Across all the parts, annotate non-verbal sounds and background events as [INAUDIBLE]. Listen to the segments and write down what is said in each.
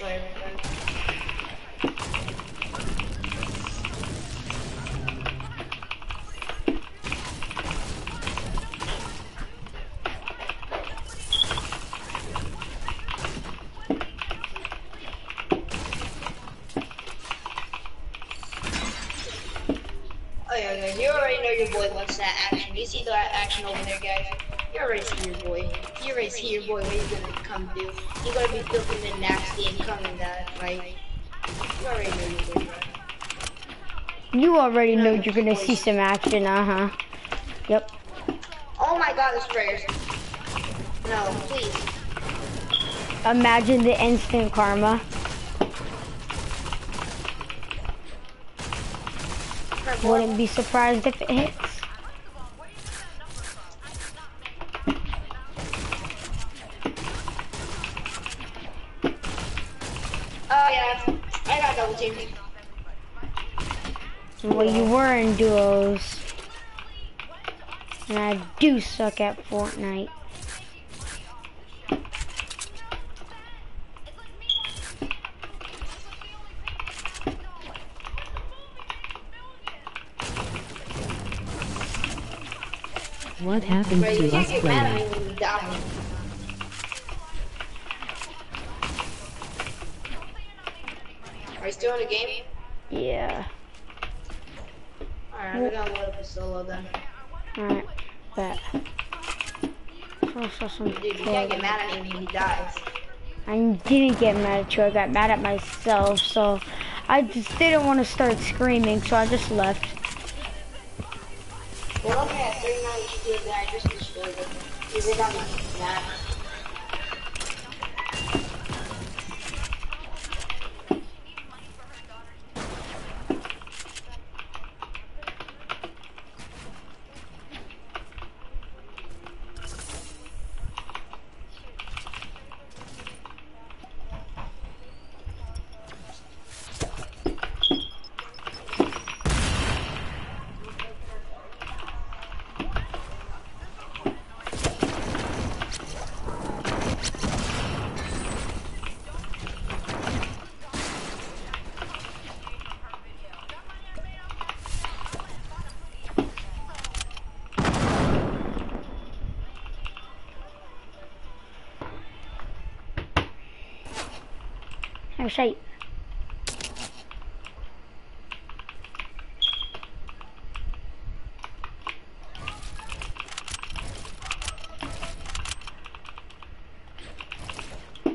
Everything. Oh yeah, guys, you already know your boy wants that action. You see that action over there, guys? You already see your boy. You're see your boy what are you gonna come do. He's gonna be filthy and nasty and coming that, right? You already know your boy, right? You already know you're gonna see some action, uh-huh. Yep. Oh my god, the sprayers. No, please. Imagine the instant karma. Wouldn't be surprised if it hits. Well, you were in duos. And I do suck at Fortnite. What happened to us playing? me when you you still in the game? Yeah. Alright, we're gonna load up a solo then. Alright. Bet. Some Dude, you can't get mad at when he dies. I didn't get mad at you. I got mad at myself. So I just didn't want to start screaming. So I just left. Well, okay, at 39 HP, then I just destroyed it. They got me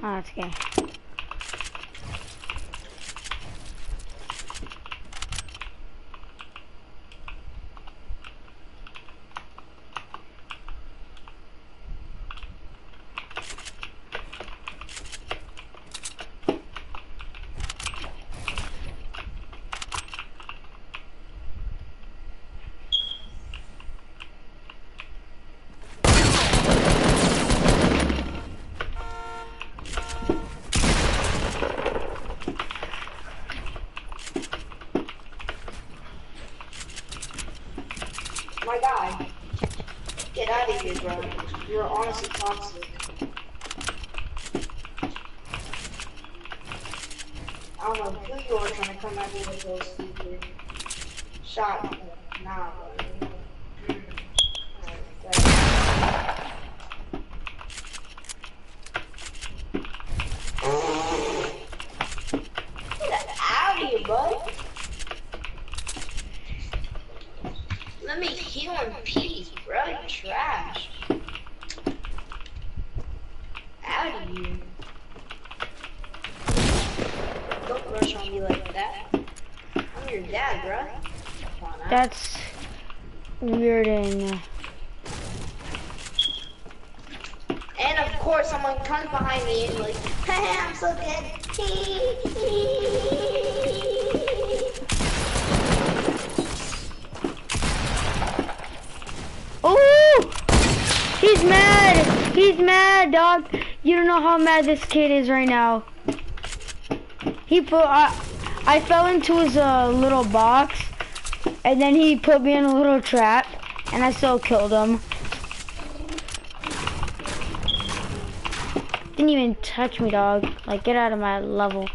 Oh okay. My guy. Get out of here, bro. You're honestly toxic. I don't know to come me with those stupid shot. Nah, bro. Let me heal in peace, bro. You trash. Out of here. Don't rush on me like that. I'm your dad, bro. Come on, now. That's weird and uh, And of course, someone comes behind me and like, Haha, [LAUGHS] I'm so good. [LAUGHS] Oh! He's mad! He's mad, dog. You don't know how mad this kid is right now. He put, I, I fell into his uh, little box, and then he put me in a little trap, and I still killed him. Didn't even touch me, dog. Like, get out of my level.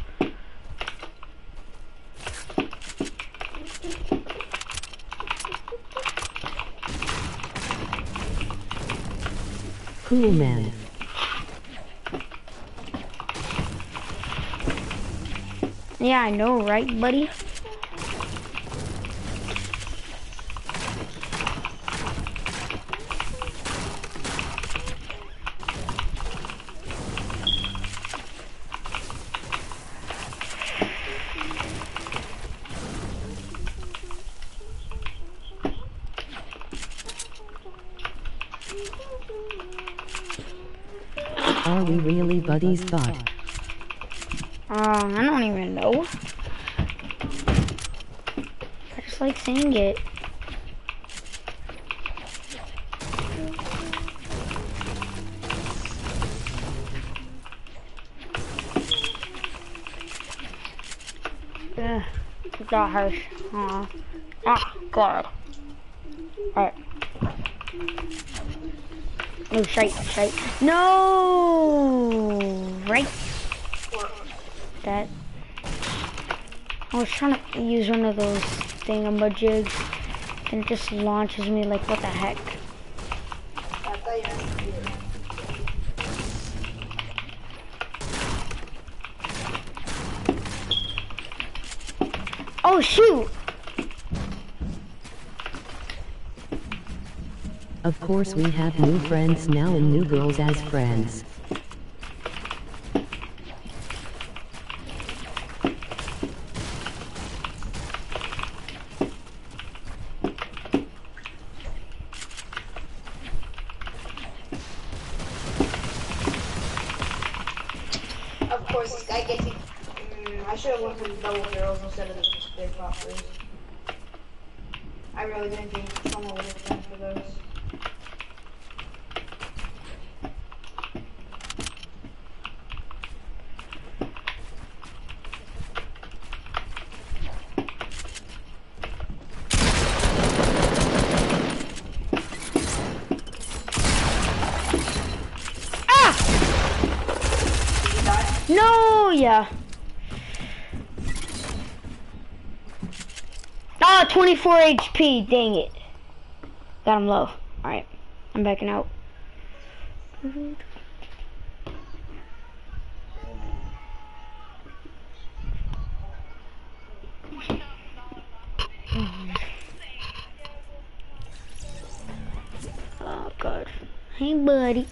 Cool man. Yeah, I know, right, buddy? Are we really buddies thought? Uh, I don't even know. I just like saying it. Ugh, that hurts. Aw. Ah, God. Alright. Oh, shite, shite. No! Right that. I was trying to use one of those thingamajigs, and it just launches me like, what the heck? Oh shoot! Of course we have new friends now and new girls as friends. Of course, this guy gets. Mm, I should have went for the double barrels instead of the big poppers. I really didn't think someone would have gone for those. No, yeah. Ah, 24 HP, dang it. Got him low. Alright, I'm backing out. Oh, God. Hey, buddy.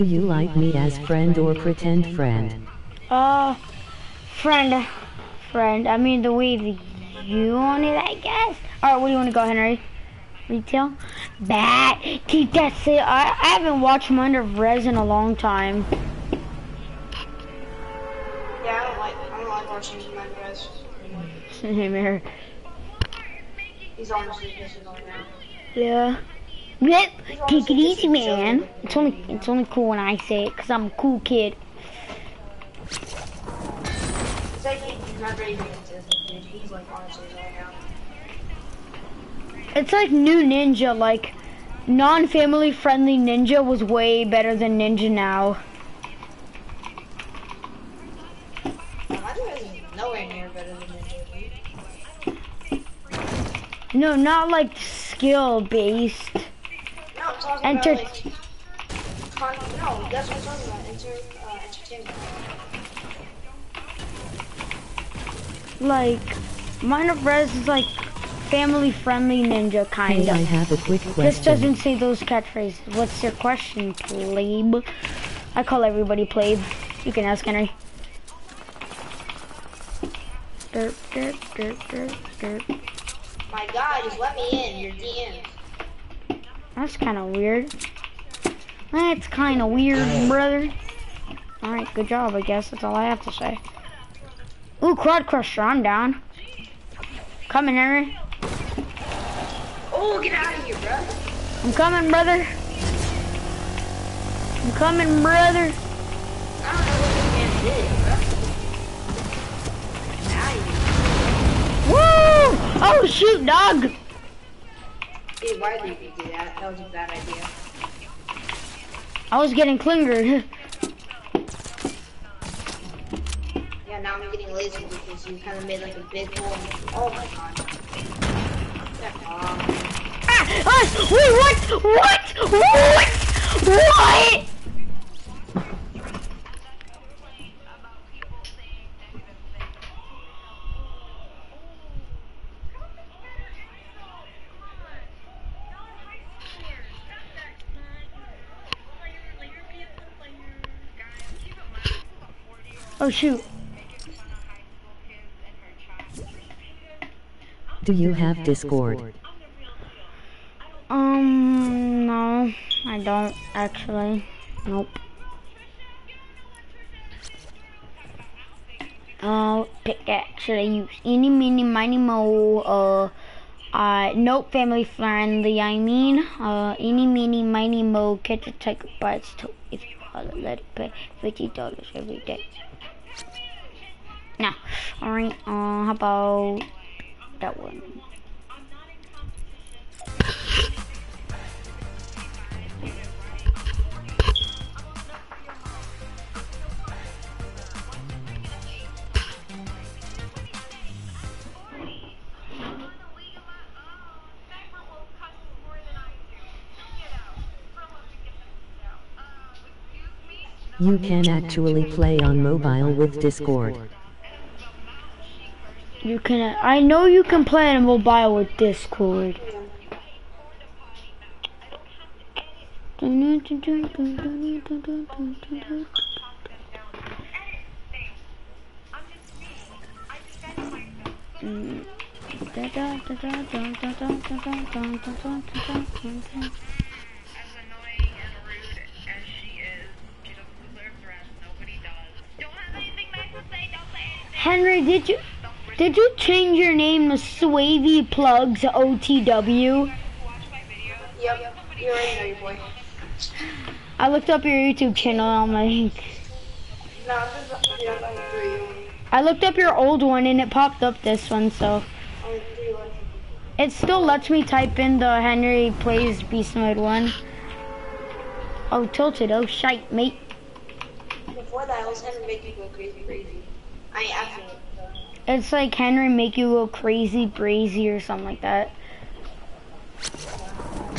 Do you like me as friend or pretend friend? Uh, friend, friend. I mean, the way that you want it, I guess. All right, what do you want to go, Henry? Retail? Bat. Keep that sit. I, I haven't watched Mind of Rez in a long time. Yeah, I don't like. I don't like watching my guys. [LAUGHS] Same here. He's honestly pissing on now. Yeah. Yep. Take it easy, man. It's only it's only cool when I say it, cause I'm a cool kid. It's like new Ninja, like non-family friendly Ninja was way better than Ninja now. No, not like skill based. No, I'm talking Enter- about like. Con- no, that's what I'm talking about. Enter, uh, entertainment. Like Minor Res is like family friendly Ninja kind Hey, I have a quick This doesn't say those catchphrases. What's your question, plebe? I call everybody plebe. You can ask Henry. Derp, derp, derp, derp, derp. My God, just let me in. Your DM. That's kind of weird. That's kind of weird, brother. Alright, good job, I guess. That's all I have to say. Ooh, Quad Crusher, I'm down. Coming, Henry. Oh, get out of here, bro. I'm coming, brother. I'm coming, brother. I don't know what this man did, bro. Get out of here. Woo! Oh, shoot, dog. Dude, why did you do that? That was a bad idea. I was getting clingered. Yeah, now I'm getting lazy because you kind of made like a big hole. Oh my god. Ah, ah, wait, what? What? What? What? Oh shoot. Do you have Discord? Um, no, I don't actually. Nope. Uh, pick actually use any mini mini mo, uh, uh, nope, family friendly, I mean, uh, any mini miny mo, catch a tiger by its toe if you let it pay $50 every day. Now, alright, uh, how about that one? You can actually play on mobile with Discord. You can. I know you can play on mobile with Discord. Henry, did you did you change your name to Swavy Plugs OTW? Watch my video. Yep, you already know your boy. I looked up your YouTube channel. I'm like, No, I'm like. I looked up your old one and it popped up this one. So oh, left. it still lets me type in the Henry plays Beast Mode one. Oh, tilted. Oh, shite, mate. Before that, I was make you go crazy, crazy. I It's like Henry make you go crazy, brazy, or something like that.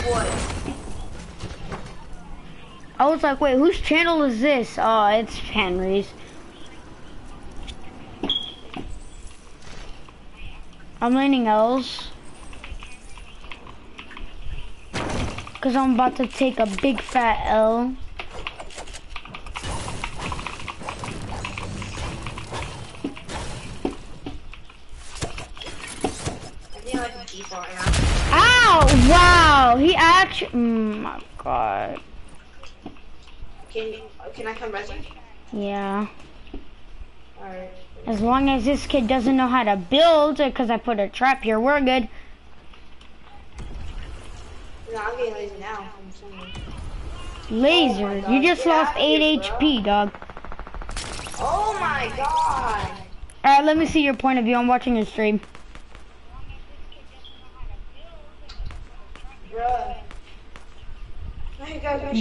What? I was like, wait, whose channel is this? Oh, it's Henry's. I'm landing L's. Cause I'm about to take a big fat L. like a default now. Ow! Wow! He actually. Mm, my god. Can can I come rescue? Yeah. Alright. As long as this kid doesn't know how to build, because I put a trap here, we're good. No, I'm getting lazy now. Laser, Oh you just get lost out of here, 8. HP, dog. Oh my god. Alright, let me see your point of view. I'm watching your stream. Bruh. Hey, guys, make sure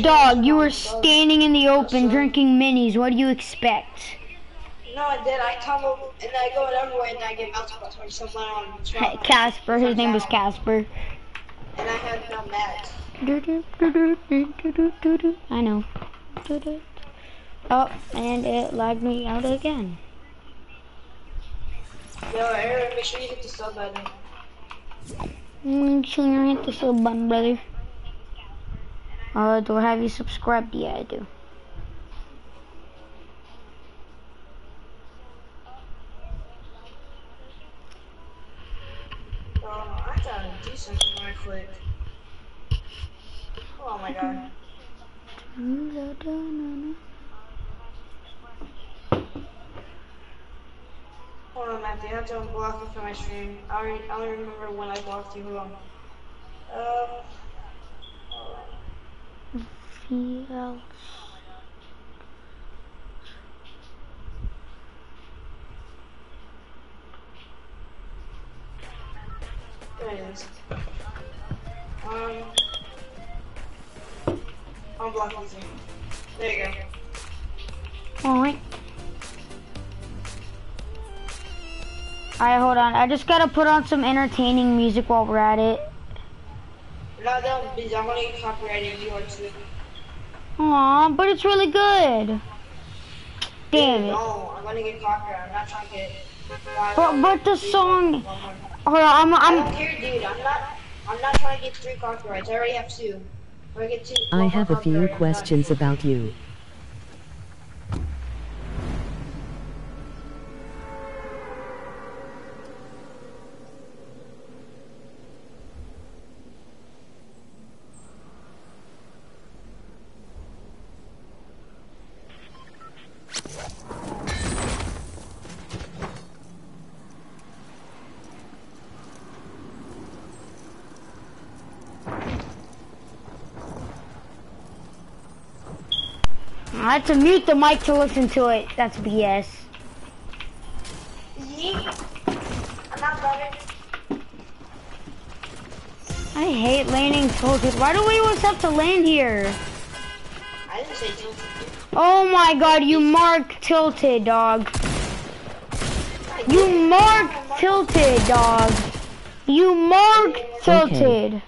Dog, you were standing in the open drinking minis. What do you expect? No, I did. I come up and I go everywhere and I get melted by someone on Hey, Casper, his name was Casper. And I had no mats. I know. Oh, and it lagged me out again. Yo, Aaron, make sure you hit the sub button. You hit the sub button, brother. Uh, do I have you subscribed? Yeah, I do. Oh, I gotta do something right quick. Oh my god. Hold have to unblock you from my stream. I don't, I don't remember when I blocked you. Hold on. Um. hold There it is. Um. Unblock you. There you go. Alright. Alright, hold on. I just gotta put on some entertaining music while we're at it. No, don't. I'm gonna get copyrighted. You are too. Aw, but it's really good. Damn it. No, I'm gonna get copyrighted. I'm not trying to get. But, but the song, hold on, I'm, I don't I'm, care, dude. I'm not. I'm not trying to get three copyrights. I already have two. I get two. I have a few questions about you. I had to mute the mic to listen to it. That's BS. Yeet. I'm not better. I hate landing tilted. Why do we always have to land here? I didn't say tilted. Oh my god, you mark tilted, dog. You mark tilted, dog. You mark tilted.